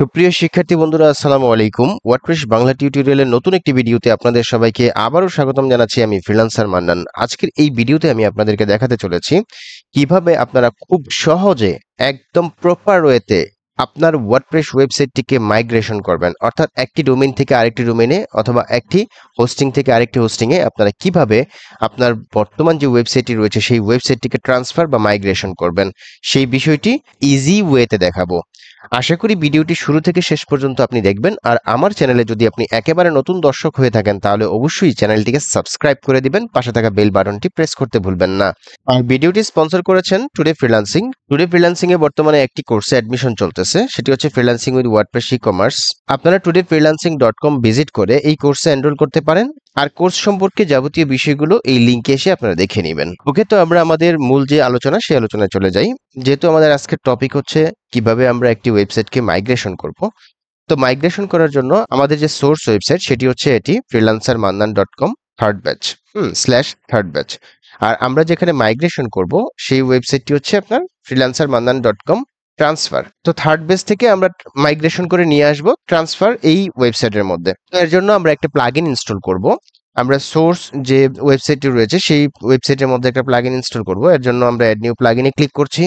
সুপ্রিয় শিক্ষার্থী বন্ধুরা, আসসালামু আলাইকুম। ওয়ার্ডপ্রেস বাংলা টিউটোরিয়ালের নতুন একটি ভিডিওতে আপনাদের সবাইকে আবারও স্বাগতম জানাচ্ছি আমি ফ্রিলান্সার মান্নান। আজকের এই ভিডিওতে আমি আপনাদেরকে দেখাতে চলেছি কীভাবে আপনারা খুব সহজে, একদম প্রপার ওয়েতে আপনার ওয়ার্ডপ্রেস ওয়েবসাইটটিকে মাইগ্রেশন করবেন। অর্থাৎ একটি ডোমেইন থেকে আরেকটি ডোমেইনে অথবা একটি হোস্টিং থেকে আরেকটি হোস্টিংয়ে আপনারা কীভাবে আপনার বর্তমান যে ওয়েবসাইটটি রয়েছে, সেই ওয়েবসাইটটিকে ট্রান্সফার বা মাইগ্রেশন করবেন। সেই বিষয়টি ইজি ওয়েতে দেখাবো। আশা করি ভিডিওটি শুরু থেকে শেষ পর্যন্ত আপনি দেখবেন। আর আমার চ্যানেলে যদি আপনি একেবারে নতুন দর্শক হয়ে থাকেন, তাহলে অবশ্যই চ্যানেলটিকে সাবস্ক্রাইব করে দিবেন। পাশে থাকা বেল বাটনটি প্রেস করতে ভুলবেন না। আর ভিডিওটি স্পন্সর করেছেন টুডে ফ্রিল্যান্সিং। টুডে ফ্রিল্যান্সিং এ বর্তমানে একটি কোর্সে অ্যাডমিশন চলতেছে। সেটি হচ্ছে freelancing with WordPress e commerce আপনারা today freelancing dot com visit করে এই কোর্সে এনরোল করতে পারেন। আর কোর্স সম্পর্কে যাবতীয় বিষয়গুলো এই লিঙ্কে এসে আপনারা দেখে নেবেন। ওকে তো আমরা আমাদের মূল যে আলোচনা, সেই আলোচনায় চলে যাই। যেহেতু আমাদের আজকের টপিক হচ্ছে কীভাবে আমরা একটি ওয়েবসাইটকে মাইগ্রেশন করব। তো মাইগ্রেশন করার জন্য আমাদের যে সোর্স ওয়েবসাইট সেটি হচ্ছে এটি freelancer Mannan dot com third batch hmm slash third batch আর আমরা যেখানে মাইগ্রেশন করব, সেই ওয়েবসাইটটি হচ্ছে আপনার freelancer Mannan dot com transfer তো থার্ড বেস থেকে আমরা মাইগ্রেশন করে নিয়ে আসব ট্রান্সফার এই ওয়েবসাইটের মধ্যে। তো এর জন্য আমরা একটা প্লাগইন ইনস্টল করব। আমরা সোর্স যে ওয়েবসাইটটি রয়েছে সেই ওয়েবসাইটের মধ্যে একটা প্লাগইন ইনস্টল করব। এর জন্য আমরা অ্যাড নিউ প্লাগইনে ক্লিক করছি।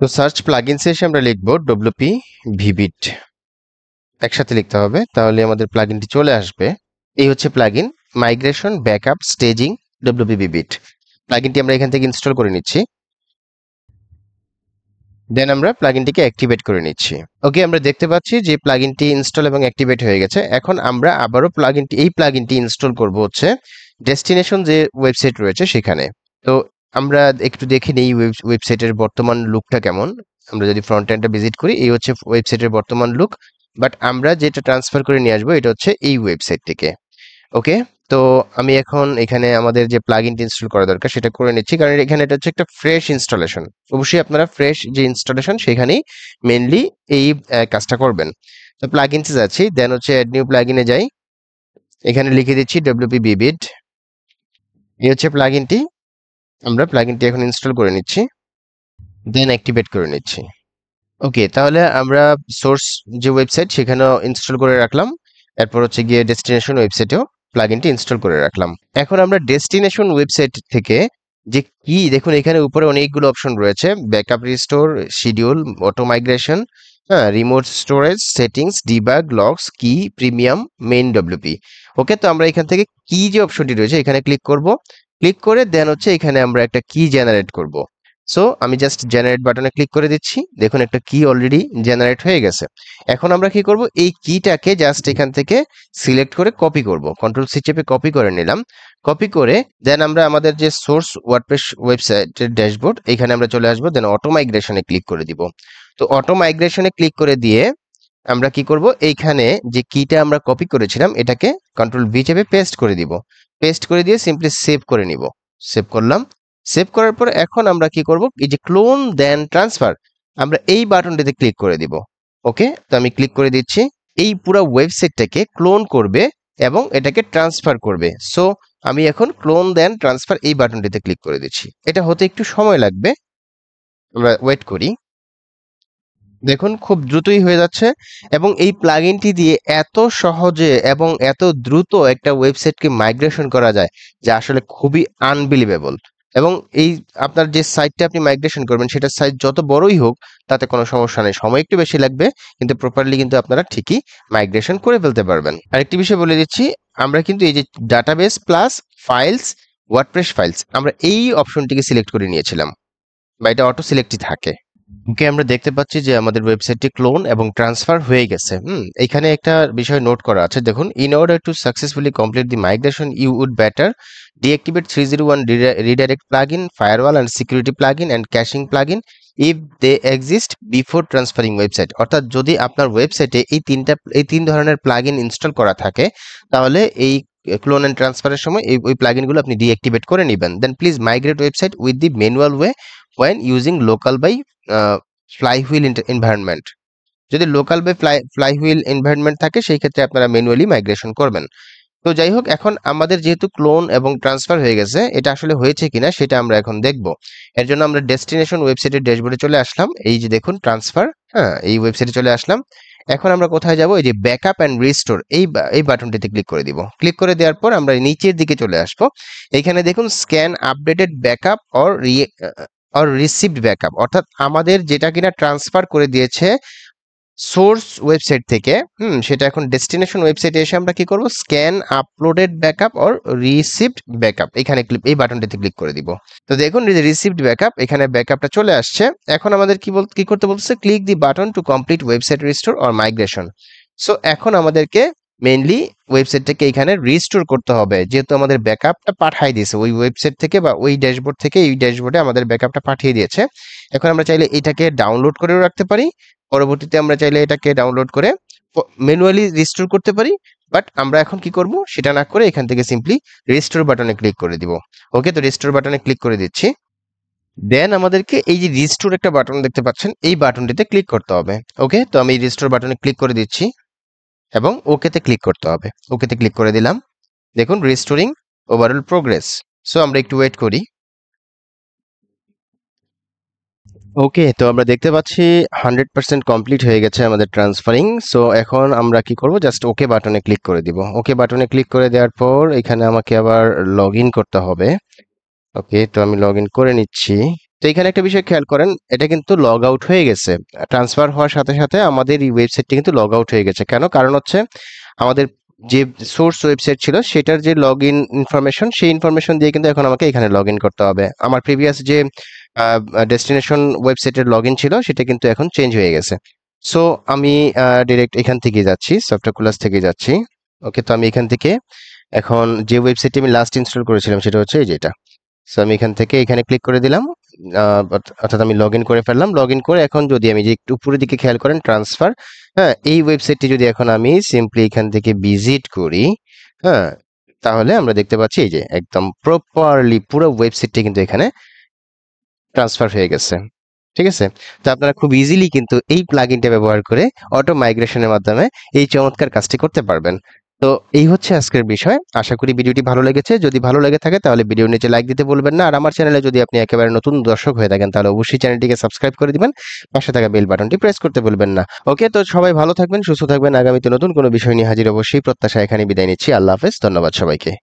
তো সার্চ প্লাগইনস এসে আমরা লিখব ডব্লিউপি ভিবিট একসাথে লিখতে হবে, তাহলে আমাদের প্লাগইনটি চলে আসবে। এই হচ্ছে plugin migration backup staging WP vivid প্লাগইনটি আমরা এখান থেকে ইনস্টল করে নিচ্ছি। দেন আমরা প্লাগইনটিকে অ্যাক্টিভেট করে নিচ্ছি। ওকে আমরা দেখতে পাচ্ছি যে প্লাগইনটি ইনস্টল এবং অ্যাক্টিভেট হয়ে গেছে। এখন আমরা আবারও প্লাগিনটি এই প্লাগইনটি ইনস্টল করব হচ্ছে ডেস্টিনেশন যে ওয়েবসাইট রয়েছে সেখানে। তো আমরা একটু দেখে নিই ওয়েবসাইটের বর্তমান লুকটা কেমন। আমরা যদি ফ্রন্ট এন্ডটা ভিজিট করি, এই হচ্ছে ওয়েবসাইটের বর্তমান লুক বাট আমরা যেটা ট্রান্সফার করে নিয়ে আসব, এটা হচ্ছে এই ওয়েবসাইট থেকে ওকে তো আমি এখন এখানে আমাদের যে প্লাগ ইনটি ইনস্টল করা দরকার সেটা করে নিচ্ছি। কারণ এখানে এটা হচ্ছে একটা ফ্রেশ ইনস্টলেশন অবশ্যই আপনারা ফ্রেশ যে ইনস্টলেশন সেখানেই মেনলি এই কাজটা করবেন। তো প্লাগ ইনসে যাচ্ছি। দেন হচ্ছে অ্যাড নিউ প্লাগ ইনে যাই। এখানে লিখে দিচ্ছি ডব্লিউপি বিবিড এই হচ্ছে প্লাগ ইনটি আমরা প্লাগ ইনটি এখন ইনস্টল করে নিচ্ছি। দেন অ্যাক্টিভেট করে নিচ্ছি। ওকে তাহলে আমরা সোর্স যে ওয়েবসাইট সেখানেও ইনস্টল করে রাখলাম। এরপর হচ্ছে গিয়ে ডেস্টিনেশন ওয়েবসাইটেও প্লাগইনটি ইনস্টল করে রাখলাম। এখন আমরা ডেস্টিনেশন ওয়েবসাইট থেকে যে কি, দেখুন এখানে উপরে অনেকগুলো অপশন রয়েছে backup restore schedule auto migration হ্যাঁ remote storage settings debug logs কি প্রিমিয়াম মেইন ডব্লিউপি ওকে তো আমরা এখান থেকে কি যে অপশনটি রয়েছে, এখানে ক্লিক করব। ক্লিক করে দেন হচ্ছে এখানে আমরা একটা কি জেনারেট করব। সো আমি জাস্ট জেনারেট বাটনে ক্লিক করে দিচ্ছি। দেখুন, একটা কি অলরেডি জেনারেট হয়ে গেছে। এখন আমরা কি করব? এই কিটাকে জাস্ট এখান থেকে সিলেক্ট করে কপি করব। কন্ট্রোল সি চেপে কপি করে নিলাম। কপি করে দেন আমরা আমাদের যে সোর্স ওয়ার্ডপ্রেস ওয়েবসাইটের ড্যাশবোর্ড এখানে আমরা চলে আসব। দেন অটো মাইগ্রেশনে ক্লিক করে দিব। তো অটো মাইগ্রেশনে ক্লিক করে দিয়ে আমরা কি করব? এইখানে যে কিটা আমরা কপি করেছিলাম, এটাকে কন্ট্রোল ভি চেপে পেস্ট করে দিব। পেস্ট করে দিয়ে সিম্পলি সেভ করে নিব। সেভ করলাম। সেভ করার পর এখন আমরা কি করব? এই যে ক্লোন দেন ট্রান্সফার আমরা এই বাটনটিতে ক্লিক করে দিব। ওকে তো আমি ক্লিক করে দিচ্ছি। এই পুরো ওয়েবসাইটটাকে ক্লোন করবে এবং এটাকে ট্রান্সফার করবে। সো আমি এখন ক্লোন দেন ট্রান্সফার এই বাটনটিতে ক্লিক করে দিচ্ছি। এটা হতে একটু সময় লাগবে। আমরা ওয়েট করি। দেখুন, খুব দ্রুতই হয়ে যাচ্ছে এবং এই প্লাগইনটি দিয়ে এত সহজে এবং এত দ্রুত একটা ওয়েবসাইটকে মাইগ্রেশন করা যায়, যা আসলে খুবই আনবিলিভেবল এবং এই আপনার যে সাইটটা আপনি মাইগ্রেশন করবেন সেটার সাইজ যত বড়ই হোক, তাতে কোনো সমস্যা নেই। সময় একটু বেশি লাগবে, কিন্তু প্রপারলি কিন্তু আপনারা ঠিকই মাইগ্রেশন করে ফেলতে পারবেন। আরেকটি বিষয় বলে দিচ্ছি, আমরা কিন্তু এই যে database plus files WordPress files আমরা এই অপশনটিকে সিলেক্ট করে নিয়েছিলাম। বা এটা অটো সিলেক্টই থাকে। ওকে আমরা দেখতে পাচ্ছি যে আমাদের ওয়েবসাইটটি ক্লোন এবং ট্রান্সফার হয়ে গেছে। হুম, এখানে একটা বিষয় নোট করা আছে। দেখুন in order to successfully complete the migration you would better deactivate 301 redirect plugin, firewall and security plugin and caching plugin if they exist before transferring website অর্থাৎ যদি আপনার ওয়েবসাইটে এই তিনটা, এই তিন ধরনের প্লাগইন ইনস্টল করা থাকে, তাহলে এই ক্লোন এন্ড ট্রান্সফারের সময় এই, ওই প্লাগইনগুলো আপনি ডিঅ্যাক্টিভেট করে নেবেন। Then please migrate website with the manual way when using Local by Flywheel environment যদি Local by fly Flywheel environment থাকে, সেই ক্ষেত্রে আপনারা ম্যানুয়ালি মাইগ্রেশন করবেন। তো যাই হোক, এখন আমাদের যেহেতু ক্লোন এবং ট্রান্সফার হয়ে গেছে, এটা আসলে হয়েছে কিনা সেটা আমরা এখন দেখব। এর জন্য আমরা ডেস্টিনেশন ওয়েবসাইটের ড্যাশবোর্ডে চলে আসলাম। এই যে দেখুন ট্রান্সফার হ্যাঁ এই ওয়েবসাইটে চলে আসলাম। এখন আমরা কোথায় যাব? এই যে ব্যাকআপ অ্যান্ড রিস্টোর এই এই বাটনটিতে ক্লিক করে দিব। ক্লিক করে দেওয়ার পর আমরা নিচের দিকে চলে আসব। এখানে দেখুন scan updated backup or or received backup অর্থাৎ আমাদের যেটা কিনা ট্রান্সফার করে দিয়েছে সোর্স ওয়েবসাইট থেকে, হুম, সেটা এখন ডেস্টিনেশন ওয়েবসাইটে এসে আমরা কি করব? Scan uploaded backup or received backup এখানে ক্লিক এই বাটনটিতে ক্লিক করে দিব। তো দেখুন রিসিভড ব্যাকআপ এখানে ব্যাকআপটা চলে আসছে। এখন আমাদের কি বল, কি করতে বলছে click the button to complete website restore or migration so এখন আমাদেরকে মেইনলি ওয়েবসাইটটাকে এখানে রিস্টোর করতে হবে। যেহেতু আমাদের ব্যাকআপটা পাঠিয়ে দিয়েছে, ওই ওয়েবসাইট থেকে বা ওই ড্যাশবোর্ড থেকে এই ড্যাশবোর্ডে আমাদের ব্যাকআপটা পাঠিয়ে দিয়েছে। এখন আমরা চাইলে এটাকে ডাউনলোড করেও রাখতে পারি। পরবর্তীতে আমরা চাইলে এটাকে ডাউনলোড করে ম্যানুয়ালি রিস্টোর করতে পারি। বাট আমরা এখন কি করব, সেটা না করে এখান থেকে সিম্পলি রিস্টোর বাটনে ক্লিক করে দিব। ওকে তো রিস্টোর বাটনে ক্লিক করে দিচ্ছি। দেন আমাদেরকে এই যে রিস্টোর একটা বাটন দেখতে পাচ্ছেন, এই বাটনটিতে ক্লিক করতে হবে। ওকে তো আমি রিস্টোর বাটনে ক্লিক করে দিচ্ছি। এবং ওকেতে ক্লিক করতে হবে। ওকেতে ক্লিক করে দিলাম। দেখুন রিস্টোরিং ওভারঅল প্রোগ্রেস সো আমরা একটু ওয়েট করি। ওকে তো আমরা দেখতে পাচ্ছি হান্ড্রেড পার্সেন্ট কমপ্লিট হয়ে গেছে আমাদের ট্রান্সফারিং সো এখন আমরা কি করব? জাস্ট ওকে বাটনে ক্লিক করে দিব। ওকে বাটনে ক্লিক করে দেওয়ার পর এখানে আমাকে আবার লগ করতে হবে। ওকে তো আমি লগ করে নিচ্ছি। তো এখানে একটা বিষয় খেয়াল করেন, এটা কিন্তু লগ আউট হয়ে গেছে। ট্রান্সফার হওয়ার সাথে সাথে আমাদের এই ওয়েবসাইটটি কিন্তু লগ আউট হয়ে গেছে। কেন? কারণ হচ্ছে আমাদের যে সোর্স ওয়েবসাইট ছিল, সেটার যে লগ ইন ইনফরমেশন সেই ইনফরমেশন দিয়ে কিন্তু এখন আমাকে এখানে লগ ইন করতে হবে। আমার প্রিভিয়াস যে ডেস্টিনেশন ওয়েবসাইটের লগ ইন ছিল, সেটা কিন্তু এখন চেঞ্জ হয়ে গেছে। সো আমি ডিরেক্ট এখান থেকে যাচ্ছি সফটওয়্যার ক্লাস থেকে যাচ্ছি। ওকে তো আমি এখান থেকে এখন যে ওয়েবসাইটটি আমি লাস্ট ইনস্টল করেছিলাম, সেটা হচ্ছে এই যেটা সো আমি এখান থেকে এখানে ক্লিক করে দিলাম। অর্থাৎ আমি লগ করে ফেললাম। লগ করে এখন যদি আমি যে একটু উপরের দিকে খেয়াল করেন ট্রান্সফার হ্যাঁ এই ওয়েবসাইটটি যদি এখন আমি সিম্পলি এখান থেকে ভিজিট করি হ্যাঁ তাহলে আমরা দেখতে পাচ্ছি এই যে একদম প্রপারলি পুরো ওয়েবসাইটটি কিন্তু এখানে ট্রান্সফার হয়ে গেছে। ঠিক আছে? তো আপনারা খুব ইজিলি কিন্তু এই প্লাগইনটা ব্যবহার করে অটো মাইগ্রেশনের মাধ্যমে এই চমৎকার কাজটি করতে পারবেন। তো এই হচ্ছে আজকের বিষয়। আশা করি ভিডিওটি ভালো লেগেছে। যদি ভালো লেগে থাকে তাহলে ভিডিও নিচে লাইক দিতে বলবেন না। আর আমার চ্যানেলে যদি আপনি একেবারে নতুন দর্শক হয়ে থাকেন তাহলে অবশ্যই চ্যানেলটিকে সাবস্ক্রাইব করে দিবেন। পাশে থাকা বেল বাটনটি প্রেস করতে বলবেন না। ওকে, তো সবাই ভালো থাকবেন, সুস্থ থাকবেন। আগামীতে নতুন কোনো বিষয় নিয়ে হাজির অবশ্যই। প্রত্যাশা এখানে বিদায় নিচ্ছি। আল্লাহ হাফেজ। ধন্যবাদ সবাইকে।